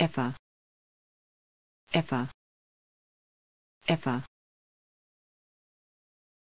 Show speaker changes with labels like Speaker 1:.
Speaker 1: Effa. Effa. Effa.